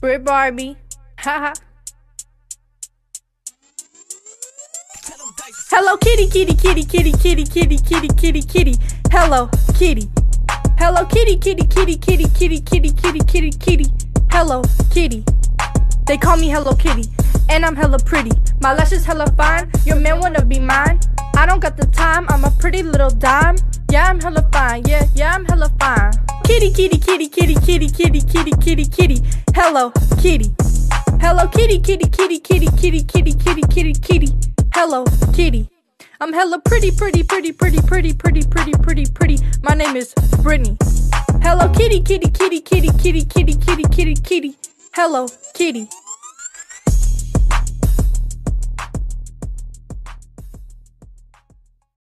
Britt Barbie. Haha. Hello Kitty, kitty, kitty, kitty, kitty, kitty, kitty, kitty, kitty. Hello Kitty. Hello Kitty, kitty, kitty, kitty, kitty, kitty, kitty, kitty, kitty. Hello Kitty. They call me Hello Kitty, and I'm hella pretty. My lashes hella fine. Your man wanna be mine. I don't got the time. I'm a pretty little dime. Yeah, I'm hella fine. Yeah, yeah, I'm hella fine. Kitty, kitty, kitty, kitty, kitty, kitty, kitty, kitty, kitty. Hello Kitty. Hello Kitty, kitty, kitty, kitty, kitty, kitty, kitty, kitty, kitty. Hello Kitty. I'm hella pretty, pretty, pretty, pretty, pretty, pretty, pretty, pretty, pretty. My name is Brittany. Hello Kitty, kitty, kitty, kitty, kitty, kitty, kitty, kitty, kitty. Hello Kitty.